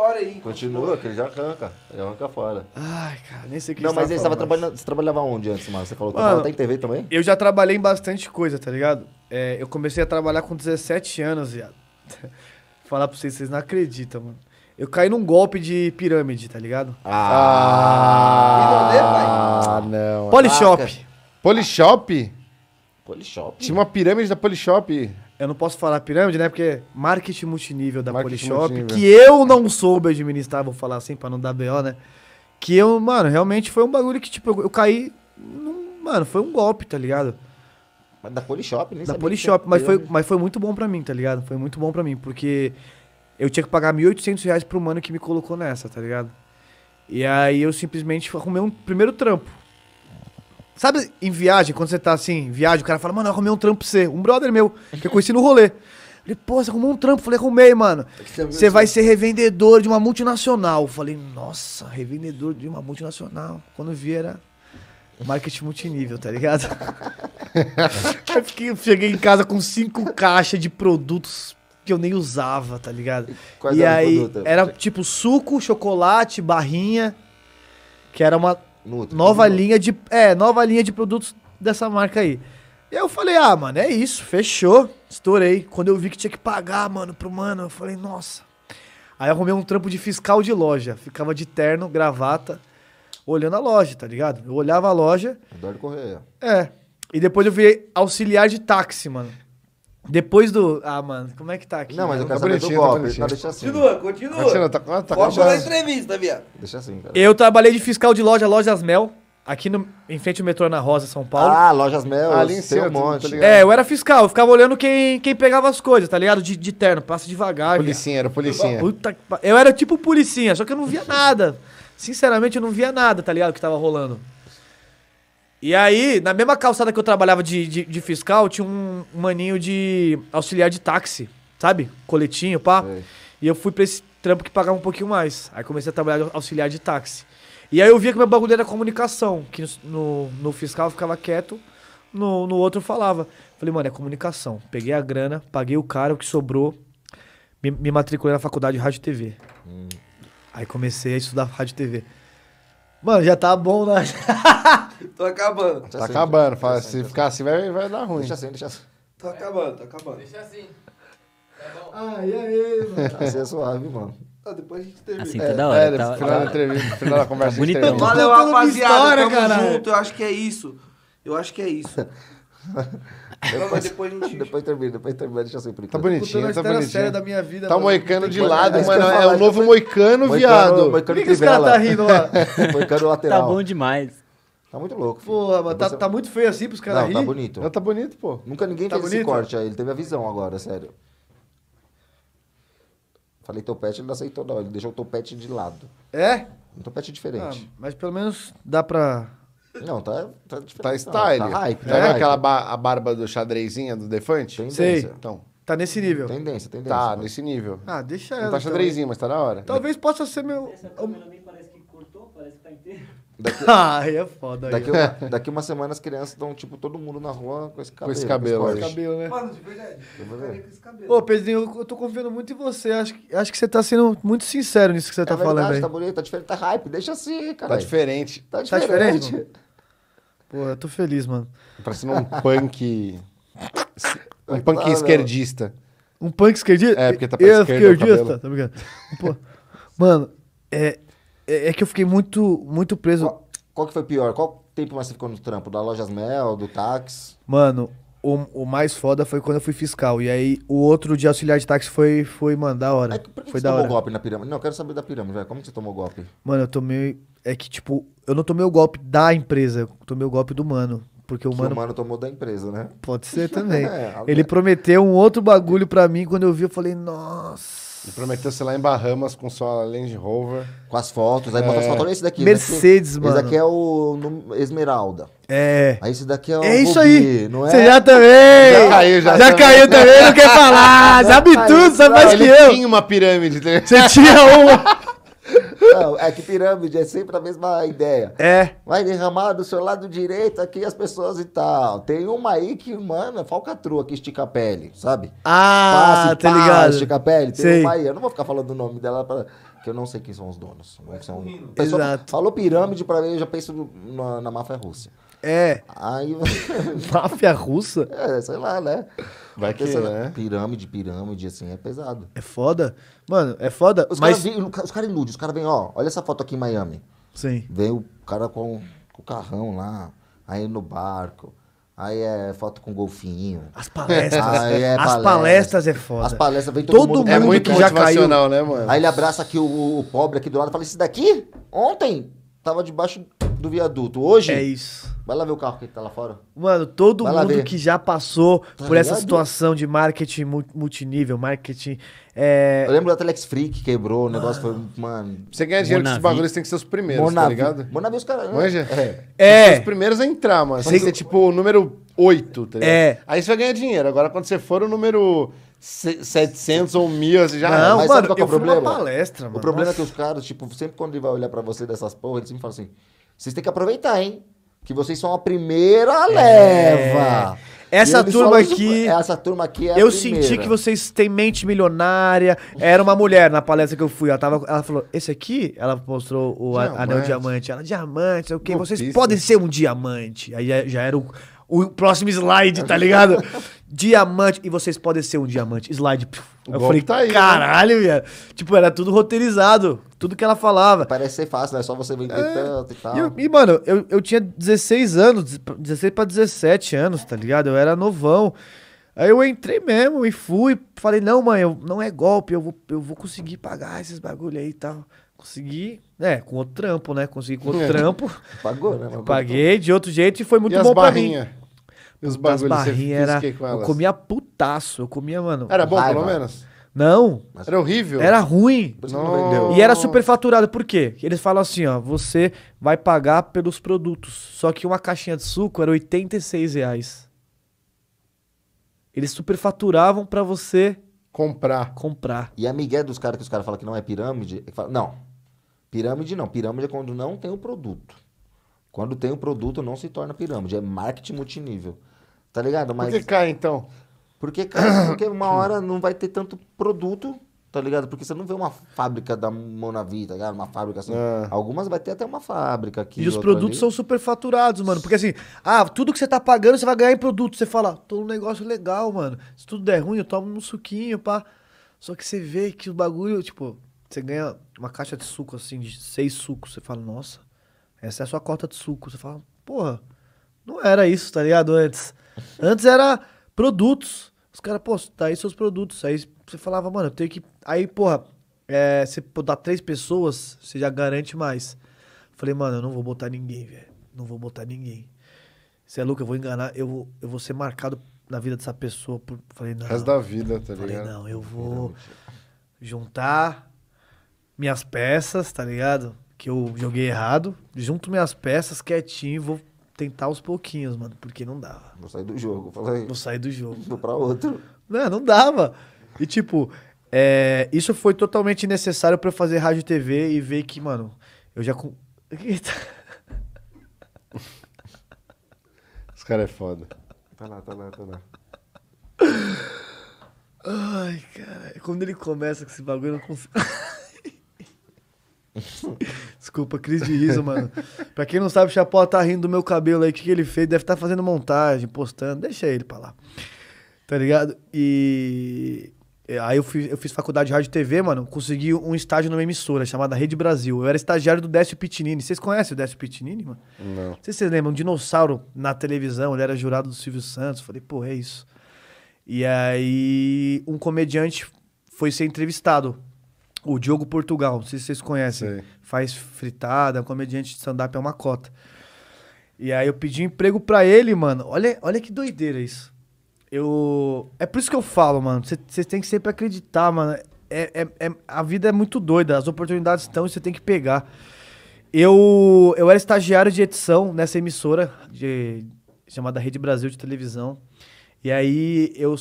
história aí. Continua, que ele já arranca. Ele arranca fora. Ai, cara, nem sei o que Não, mas aí tavam você, tava falando, trabalhando, você trabalhava onde antes, mano? Você falou que Mano, em TV também? Eu já trabalhei em bastante coisa, tá ligado? É, eu comecei a trabalhar com 17 anos, viado. Falar pra vocês, vocês não acreditam, mano. Eu caí num golpe de pirâmide, tá ligado? Ah, não. Polishop. Polishop? Polishop? Tinha uma pirâmide da Polishop. Eu não posso falar pirâmide, né? Porque marketing multinível da Marketing Polishop, multinível. que eu não soube administrar, vou falar assim pra não dar BO, né? Que eu, mano, realmente foi um bagulho que, tipo, eu, eu caí. num- mano, foi um golpe, tá ligado? Mas da Polishop, nem Da Polishop, mas foi, mas foi muito bom pra mim, tá ligado? Foi muito bom pra mim, porque eu tinha que pagar 1.800 reais pro mano que me colocou nessa, tá ligado? E aí eu simplesmente arrumei um primeiro trampo. Sabe em viagem, quando você tá assim, em viagem, o cara fala, mano, eu arrumei um trampo pra você. Um brother meu, que eu conheci no rolê. Falei, pô, você arrumou um trampo? Falei, arrumei, mano. Você vai ser revendedor de uma multinacional. Falei, nossa, revendedor de uma multinacional. Quando vi era marketing multinível, tá ligado? eu fiquei, cheguei em casa com cinco caixas de produtos que eu nem usava, tá ligado? Quais e aí produtos? era tipo suco, chocolate, barrinha, que era uma Nutri, nova linha de, é, nova linha de produtos dessa marca aí. E aí eu falei: "Ah, mano, é isso, fechou". Estourei. Quando eu vi que tinha que pagar, mano, pro mano, eu falei: "Nossa". Aí eu arrumei um trampo de fiscal de loja, ficava de terno, gravata, olhando a loja, tá ligado? Eu olhava a loja, Eduardo Correia. é. E depois eu virei auxiliar de táxi, mano. Depois do. Ah, mano, como é que tá aqui? Não, mas eu mano? quero saber do tá golpe. bonitinho. Não, deixa assim. Continua, continua. Continua, tá, tá, tá Foca na entrevista, viado. Deixa assim, cara. Eu trabalhei de fiscal de loja, Lojas Mel, aqui no, em frente ao metrô Ana Rosa, São Paulo. Ah, Lojas Mel, Ali em cima, um monte. ligado. é, eu era fiscal, eu ficava olhando quem, quem pegava as coisas, tá ligado? De, de terno, passa devagar. viado. Policinha, era policinha. Puta Eu era tipo policinha, só que eu não via nada. Sinceramente, eu não via nada, tá ligado? Que tava rolando. E aí, na mesma calçada que eu trabalhava de, de, de fiscal, tinha um maninho de auxiliar de táxi, sabe? Coletinho, pá. Sei. E eu fui pra esse trampo que pagava um pouquinho mais. Aí comecei a trabalhar de auxiliar de táxi. E aí eu via que meu bagulho era comunicação, que no, no fiscal eu ficava quieto, no, no outro eu falava. Falei, mano, é comunicação. Peguei a grana, paguei o cara, o que sobrou, me, me matriculei na faculdade de rádio e TV. Aí comecei a estudar rádio e TV. Mano, já tá bom, né? Tô acabando. Deixa Tá assim, acabando. deixa fala, assim, se ficar assim, vai, vai dar ruim. Deixa assim, deixa assim. Tô acabando, tô acabando. Deixa assim. Tá bom. Ai, ai, mano. Assim é suave, mano. Ah, depois a gente termina. Assim tá da hora. É, tá, final da tá- entrevista, final da conversa. a gente bonitão. Valeu, rapaziada. história, Tamo caralho. junto. Eu acho que é isso. Eu acho que é isso. Depois a gente... Depois termina, depois termina, deixa assim por Tá enquanto. A bonitinho, tá bonitinho. da minha vida. Tá mano. moicano de Moicano, lado, é mano. É o novo moicano, Moicano- viado. Por Moicano que, que os caras tá rindo lá? Moicano Tá lateral. bom demais. Tá muito louco. filho. Porra, mano, tá, Você- tá muito feio assim pros caras Não, tá rir. bonito. Não, tá bonito, pô. Nunca ninguém Tá fez esse bonito? corte aí. Ele teve a visão agora, sério. Falei topete, ele não aceitou não. Ele deixou o topete de lado. É? Um topete Ah, diferente. mas pelo menos dá pra... Não, tá, tá. Tá não, style. Tá hype. Tá viu hype. aquela ba- a barba do xadrezinha do Defante? Tendência. Sei. Então, Tá nesse nível. Tendência, tendência. tá, nesse nível. Ah, deixa ela. Não tá então. xadrezinho, mas tá da hora. Talvez possa ser meu... parece que cortou, parece que tá inteiro. Daqui, Ah, aí é foda. Aí. daqui, uma, daqui uma semana as crianças estão, tipo, todo mundo na rua com esse cabelo. esse cabelo, corte. acho. Cabelo, né? Mano, de verdade. Eu vou ficaria ver. com esse cabelo. Ô, Pedrinho, eu, tô confiando muito em você. Acho, que- acho que você tá sendo muito sincero nisso que você É tá verdade, falando aí. tá bonito, tá diferente, tá hype. Deixa assim, cara. Tá diferente. Tá Tá diferente. diferente, Pô, eu tô feliz, mano. Parecendo um punk. Um punk Ah, esquerdista. Um punk esquerdista? É, porque tá pra Eu, esquerda esquerdista, tá ligado? Pô, mano, é, é, é que eu fiquei muito, muito preso. Qual, qual que foi pior? Qual tempo mais você ficou no trampo? Da Lojas Mel, do táxi? Mano, o, o mais foda foi quando eu fui fiscal. E aí o outro de auxiliar de táxi foi, foi mano, da hora. É, por que foi você da tomou hora. golpe na pirâmide? Não, eu quero saber da pirâmide, velho. Como que você tomou golpe? Mano, eu tomei. É que, tipo, eu não tomei o golpe da empresa, eu tomei o golpe do mano. Porque o Que mano. o mano tomou da empresa, né? Pode ser também. É, Ele prometeu um outro bagulho pra mim. Quando eu vi, eu falei, nossa. Ele prometeu ser lá em Bahamas com sua Land Rover. Com as fotos, aí É. botou as fotos. Olha esse daqui. Mercedes, esse mano. Esse daqui é o num- Esmeralda. É. Aí esse daqui é o É isso Rubi, aí. não é? Você já também. Já caiu, já também. caiu também, não quer falar. Sabe tudo, sabe mais que eu. tinha uma pirâmide. né? Você tinha uma. É que pirâmide é sempre a mesma ideia. É. Vai derramar do seu lado direito aqui as pessoas e tal. Tem uma aí que, mano, é falcatrua que estica a pele, sabe? Ah, tá pá, ligado. Estica a pele. Tem Sei. uma aí. Eu não vou ficar falando o nome dela pra... que eu não sei quem são os donos. São... Pessoa Exato. Falou pirâmide pra mim, eu já penso no- na, na máfia russa. É. Aí, Máfia russa? é, sei lá, né? Vai que, Pensa na- né? Pirâmide, pirâmide, assim, é pesado. É foda. Mano, é foda. Os mas. caras vêm- os caras iludem, os caras vêm, ó, olha essa foto aqui em Miami. Sim. Vem o cara com, com o carrão lá, aí no barco, aí é foto com golfinho. As palestras. Aí é As palestra. palestras é foda. As palestras vem todo, Todo mundo. É muito que já motivacional, né, mano? Aí ele abraça aqui o, o pobre aqui do lado e fala: Esse daqui, ontem, tava debaixo do viaduto. Hoje, É isso. Vai lá ver o carro que tá lá fora. Mano, todo Vai mundo que já passou Tá por essa ligado? situação de marketing mu- multinível, marketing. É, Eu lembro da Telex Free que quebrou, o negócio foi, mano. Pra você ganhar dinheiro com esses bagulhos, tem que ser os primeiros, tá Monavi. ligado? Monavi, os caras. Manja? É. É. Os primeiros a entrar, mano. Que ser tipo o número 8, tá ligado? É. Aí você vai ganhar dinheiro. Agora, quando você for o número se- 700 ou 1000, você já... Não, mas mano, sabe qual que é o problema? palestra, mano. O problema Nossa. é que os caras, tipo, sempre quando ele vai olhar pra você dessas porra, ele sempre fala assim: vocês têm que aproveitar, hein? Que vocês são a primeira leva. É. Essa turma aqui- Essa turma aqui é Eu senti que vocês têm mente milionária. Era uma mulher na palestra que eu fui. Ela, tava, ela falou: Esse aqui, ela mostrou o Diamante. anel diamante. Ela, diamante, o quê. Vocês podem ser um diamante. Aí já, já era o, o próximo slide, tá ligado? diamante. E vocês podem ser um diamante. Slide. O eu falei: tá aí, né? Caralho, velho. Tipo, era tudo roteirizado. Tudo que ela falava. Parece ser fácil, né? Só você vender tanto e tal. E, eu- e, mano, eu, eu tinha 16 anos, 16 pra 17 anos, tá ligado? Eu era novão. Aí eu entrei mesmo e fui. Falei, não, mãe, eu, não é golpe, eu vou, eu vou conseguir pagar esses bagulho aí e tal. Consegui, é, com outro trampo, né? Consegui com outro trampo. Pagou, né? Mas Paguei de outro jeito e foi muito e bom pra mim. barrinhas? E os barrinhas fez o era. Eu comia putaço. Eu comia, mano. Era bom, Raiva. pelo menos? Não, Era horrível? era ruim. Por não vendeu. E era super faturado, por quê? Eles falam assim, ó, você vai pagar pelos produtos. Só que uma caixinha de suco era 86 reais. Eles superfaturavam pra você Comprar. comprar. E a migué dos caras que os caras falam que não é pirâmide, é fala, não, pirâmide não. Pirâmide é quando não tem o produto. Quando tem o produto, não se torna pirâmide. É marketing multinível. Tá ligado? Por Mas. que cai, então? Porque, cara, porque uma hora não vai ter tanto produto, tá ligado? Porque você não vê uma fábrica da Monavi, tá ligado? Uma fábrica assim. É. Algumas vai ter até uma fábrica aqui. E os produtos ali. são superfaturados, mano. Porque assim, ah, tudo que você tá pagando, você vai ganhar em produto. Você fala, tô num negócio legal, mano. Se tudo der ruim, eu tomo um suquinho, pá. Só que você vê que o bagulho, tipo, você ganha uma caixa de suco, assim, de seis sucos. Você fala, nossa, essa é a sua cota de suco. Você fala, porra, não era isso, tá ligado? Antes. Antes era produtos. Os caras, pô, tá aí seus produtos. Aí você falava, mano, eu tenho que. Aí, porra, é, você dá três pessoas, você já garante mais. Falei, mano, eu não vou botar ninguém, velho. Não vou botar ninguém. Você é louco, eu vou enganar, eu vou, eu vou ser marcado na vida dessa pessoa. Por... Falei, não. Resto da vida, tá Falei, ligado? não, eu vou juntar minhas peças, tá ligado? Que eu joguei errado. Junto minhas peças quietinho vou tentar aos pouquinhos, mano. Porque não dava. Vou sair do jogo. Falei, Vou sair do jogo. vou pra outro. Não, não dava. E tipo, é, isso foi totalmente necessário pra eu fazer rádio e TV e ver que, mano, eu já. com- Eita. Os caras é foda. Tá lá, tá lá, tá lá. Ai, cara. Quando ele começa com esse bagulho, eu não consigo. Desculpa, crise de riso, mano. Pra quem não sabe, o Chapó tá rindo do meu cabelo aí. O que, que ele fez? Deve estar fazendo montagem, postando. Deixa ele pra lá. Tá ligado? E. e Aí eu fiz, eu fiz faculdade de rádio e TV, mano. Consegui um estágio numa emissora chamada Rede Brasil. Eu era estagiário do Décio Pitinini. Vocês conhecem o Décio Pitinini, mano? Não. Não sei se vocês lembram, um dinossauro na televisão, ele era jurado do Silvio Santos. Falei, pô, é isso. E aí, um comediante foi ser entrevistado, o Diogo Portugal, não sei se vocês conhecem. Sei. Faz fritada, comediante de stand-up é uma cota. E aí eu pedi um emprego pra ele, mano. Olha, olha que doideira isso. Eu. É por isso que eu falo, mano. Você tem que sempre acreditar, mano. É, é- é- a vida é muito doida, as oportunidades estão e você tem que pegar. Eu, eu era estagiário de edição nessa emissora de, chamada Rede Brasil de televisão. E aí eu